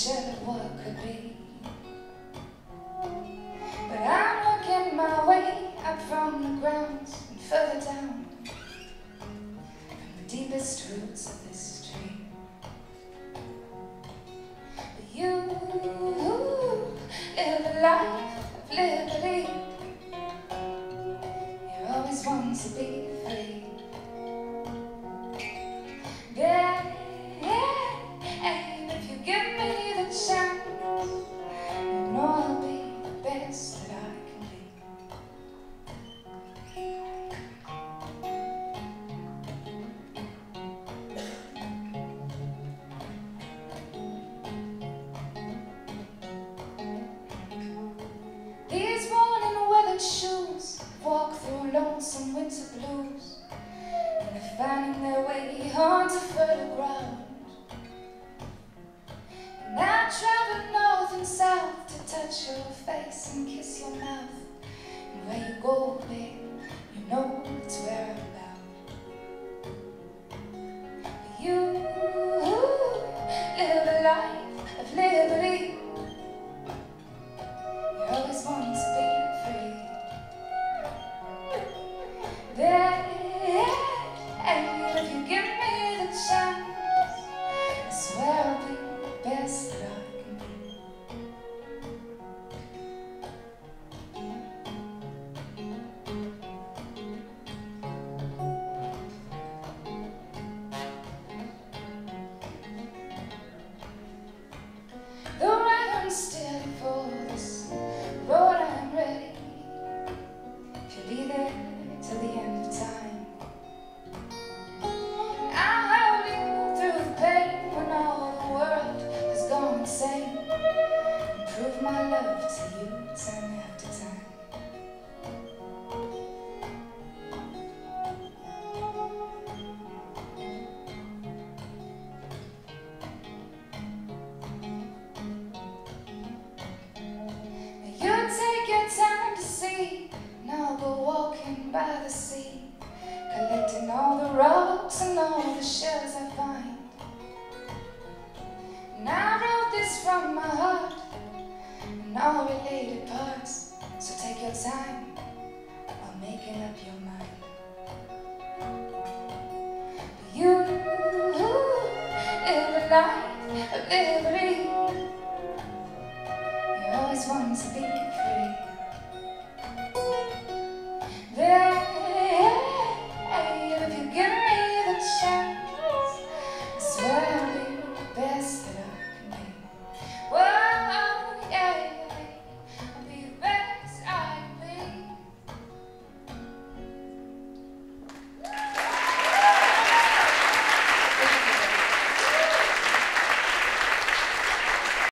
shadow of what could be. But I'm working my way up from the ground and further down from the deepest roots of this tree. But you live a life of liberty. You always want to be free. Lonesome winter blues, and they're finding their way onto fertile ground. And I travel north and south to touch your face and kiss your mouth. And where you go, babe, you know it's where I'm bound. You live a life and all related parts. So take your time on making up your mind. You live a life of liberty. You always want to be